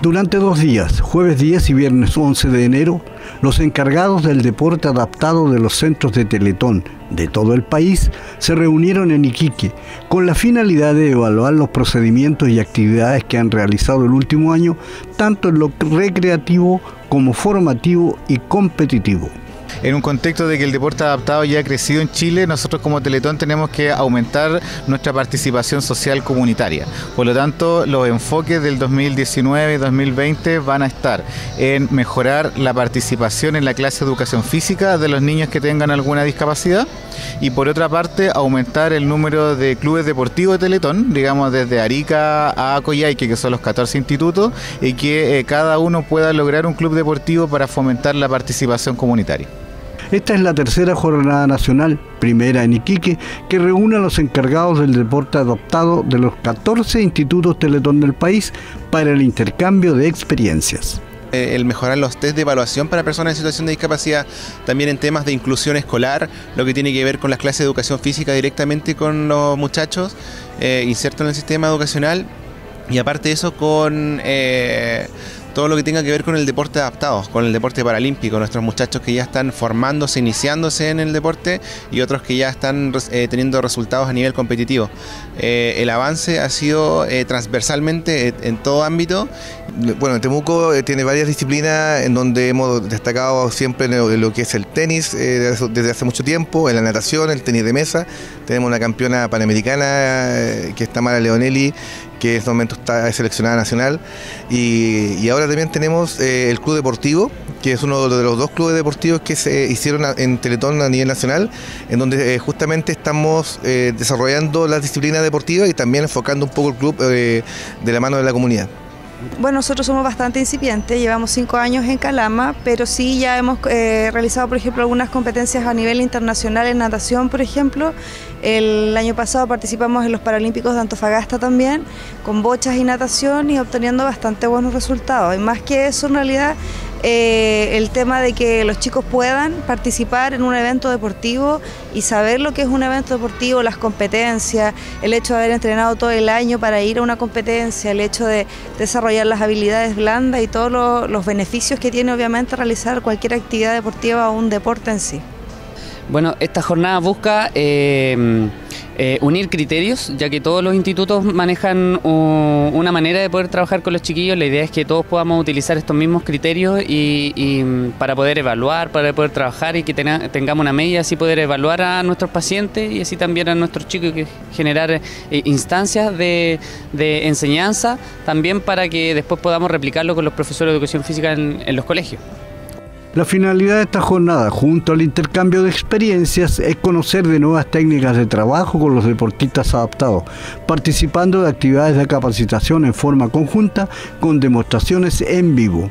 Durante dos días, jueves 10 y viernes 11 de enero, los encargados del deporte adaptado de los centros de Teletón de todo el país se reunieron en Iquique con la finalidad de evaluar los procedimientos y actividades que han realizado el último año, tanto en lo recreativo como formativo y competitivo en un contexto de que el deporte adaptado ya ha crecido en Chile, nosotros como Teletón tenemos que aumentar nuestra participación social comunitaria. Por lo tanto, los enfoques del 2019 y 2020 van a estar en mejorar la participación en la clase de educación física de los niños que tengan alguna discapacidad y por otra parte aumentar el número de clubes deportivos de Teletón, digamos desde Arica a Coyhaique, que son los 14 institutos, y que eh, cada uno pueda lograr un club deportivo para fomentar la participación comunitaria. Esta es la tercera jornada nacional, primera en Iquique, que reúne a los encargados del deporte adoptado de los 14 institutos Teletón del país para el intercambio de experiencias. Eh, el mejorar los test de evaluación para personas en situación de discapacidad, también en temas de inclusión escolar, lo que tiene que ver con las clases de educación física directamente con los muchachos eh, insertos en el sistema educacional y aparte de eso con eh, todo lo que tenga que ver con el deporte adaptado, con el deporte paralímpico, nuestros muchachos que ya están formándose, iniciándose en el deporte y otros que ya están eh, teniendo resultados a nivel competitivo. Eh, el avance ha sido eh, transversalmente en todo ámbito. Bueno, Temuco tiene varias disciplinas en donde hemos destacado siempre lo que es el tenis desde hace mucho tiempo, en la natación, el tenis de mesa. Tenemos una campeona panamericana que está Mara Leonelli, que en este momento está seleccionada nacional. Y, ahora también tenemos eh, el Club Deportivo, que es uno de los dos clubes deportivos que se hicieron en Teletón a nivel nacional, en donde eh, justamente estamos eh, desarrollando las disciplinas deportivas y también enfocando un poco el club de la mano de la comunidad. Bueno, nosotros somos bastante incipientes, llevamos cinco años en Calama, pero sí ya hemos eh, realizado, por ejemplo, algunas competencias a nivel internacional en natación, por ejemplo. El año pasado participamos en los Paralímpicos de Antofagasta también, con bochas y natación y obteniendo bastante buenos resultados. Y más que eso, en realidad, eh, el tema de que los chicos puedan participar en un evento deportivo y saber lo que es un evento deportivo, las competencias, el hecho de haber entrenado todo el año para ir a una competencia, el hecho de desarrollar las habilidades blandas y todos los beneficios que tiene obviamente realizar cualquier actividad deportiva o un deporte en sí. Bueno, esta jornada busca eh, eh, unir criterios, ya que todos los institutos manejan una manera de poder trabajar con los chiquillos. La idea es que todos podamos utilizar estos mismos criterios y, para poder evaluar, para poder trabajar y que tengamos una media, así poder evaluar a nuestros pacientes y así también a nuestros chicos y generar eh, instancias de, enseñanza, también para que después podamos replicarlo con los profesores de educación física en los colegios. La finalidad de esta jornada, junto al intercambio de experiencias, es conocer de nuevas técnicas de trabajo con los deportistas adaptados, participando de actividades de capacitación en forma conjunta con demostraciones en vivo.